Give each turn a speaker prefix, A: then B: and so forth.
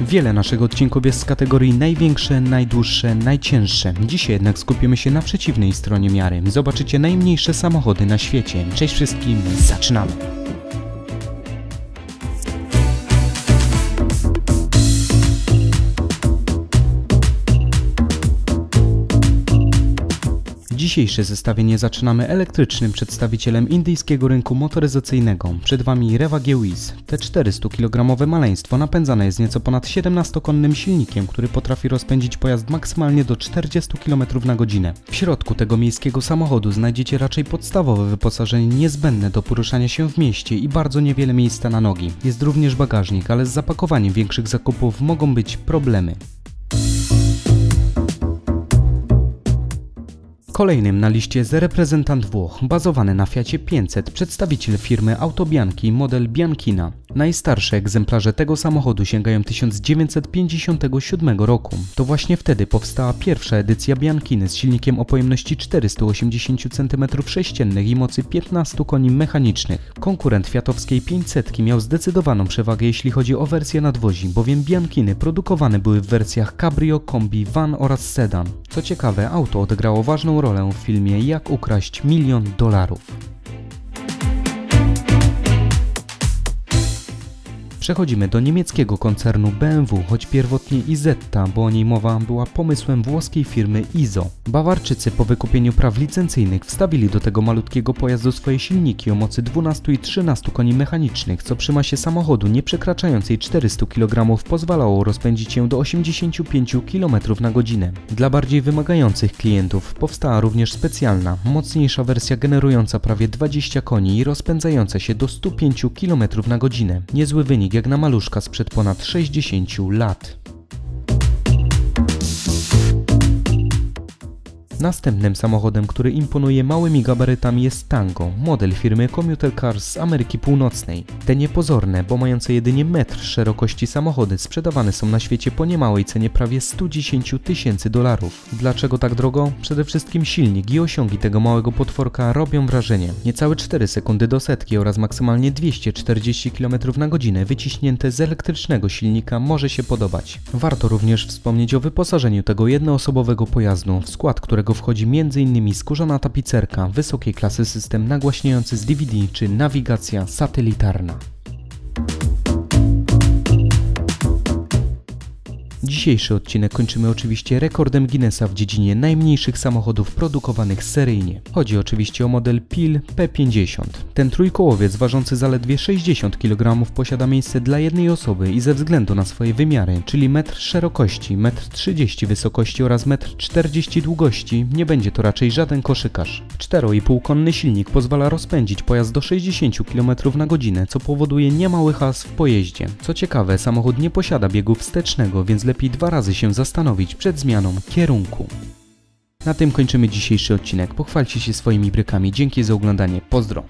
A: Wiele naszych odcinków jest z kategorii największe, najdłuższe, najcięższe. Dzisiaj jednak skupimy się na przeciwnej stronie miary. Zobaczycie najmniejsze samochody na świecie. Cześć wszystkim, zaczynamy! Dzisiejsze zestawienie zaczynamy elektrycznym przedstawicielem indyjskiego rynku motoryzacyjnego. Przed Wami Rewa Wiz. Te 400 kg maleństwo napędzane jest nieco ponad 17-konnym silnikiem, który potrafi rozpędzić pojazd maksymalnie do 40 km na godzinę. W środku tego miejskiego samochodu znajdziecie raczej podstawowe wyposażenie niezbędne do poruszania się w mieście i bardzo niewiele miejsca na nogi. Jest również bagażnik, ale z zapakowaniem większych zakupów mogą być problemy. Kolejnym na liście jest reprezentant Włoch, bazowany na Fiacie 500, przedstawiciel firmy Autobianchi, model Bianchina. Najstarsze egzemplarze tego samochodu sięgają 1957 roku. To właśnie wtedy powstała pierwsza edycja Bianchiny z silnikiem o pojemności 480 cm3 i mocy 15 koni mechanicznych. Konkurent fiatowskiej 500 miał zdecydowaną przewagę jeśli chodzi o wersję nadwozi, bowiem Bianchiny produkowane były w wersjach Cabrio, Kombi, Van oraz Sedan. Co ciekawe, auto odegrało ważną rolę w filmie Jak ukraść milion dolarów. Przechodzimy do niemieckiego koncernu BMW, choć pierwotnie Izetta, bo o niej mowa była pomysłem włoskiej firmy ISO. Bawarczycy po wykupieniu praw licencyjnych wstawili do tego malutkiego pojazdu swoje silniki o mocy 12 i 13 koni mechanicznych, co przy masie samochodu nie przekraczającej 400 kg pozwalało rozpędzić się do 85 km na godzinę. Dla bardziej wymagających klientów powstała również specjalna, mocniejsza wersja generująca prawie 20 koni i rozpędzająca się do 105 km na godzinę. Niezły wynik jak na maluszka sprzed ponad 60 lat. Następnym samochodem, który imponuje małymi gabarytami jest Tango, model firmy Commuter Cars z Ameryki Północnej. Te niepozorne, bo mające jedynie metr szerokości samochody sprzedawane są na świecie po niemałej cenie prawie 110 tysięcy dolarów. Dlaczego tak drogo? Przede wszystkim silnik i osiągi tego małego potworka robią wrażenie. Niecałe 4 sekundy do setki oraz maksymalnie 240 km na godzinę wyciśnięte z elektrycznego silnika może się podobać. Warto również wspomnieć o wyposażeniu tego jednoosobowego pojazdu, w skład którego którego wchodzi m.in. skórzana tapicerka, wysokiej klasy system nagłaśniający z DVD czy nawigacja satelitarna. Dzisiejszy odcinek kończymy oczywiście rekordem Guinnessa w dziedzinie najmniejszych samochodów produkowanych seryjnie. Chodzi oczywiście o model PIL P50. Ten trójkołowiec ważący zaledwie 60 kg posiada miejsce dla jednej osoby i ze względu na swoje wymiary, czyli metr szerokości, metr 30 wysokości oraz metr 40 długości, nie będzie to raczej żaden koszykarz. 4,5-konny silnik pozwala rozpędzić pojazd do 60 km na godzinę, co powoduje niemały has w pojeździe. Co ciekawe, samochód nie posiada biegu wstecznego, więc lepiej dwa razy się zastanowić przed zmianą kierunku. Na tym kończymy dzisiejszy odcinek. Pochwalcie się swoimi brykami. Dzięki za oglądanie. Pozdro!